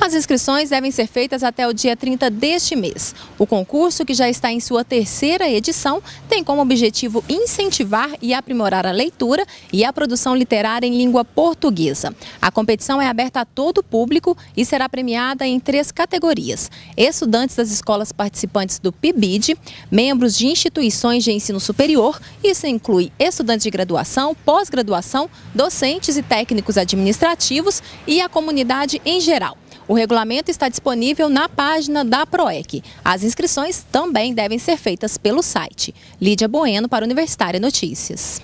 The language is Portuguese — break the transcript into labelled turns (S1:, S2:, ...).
S1: As inscrições devem ser feitas até o dia 30 deste mês. O concurso, que já está em sua terceira edição, tem como objetivo incentivar e aprimorar a leitura e a produção literária em língua portuguesa. A competição é aberta a todo o público e será premiada em três categorias: estudantes das escolas participantes do PIBID, membros de instituições de ensino superior, isso inclui estudantes de graduação, pós-graduação, docentes e técnicos administrativos e a comunidade em geral. O regulamento está disponível na página da PROEC. As inscrições também devem ser feitas pelo site. Lídia Bueno para Universitária Notícias.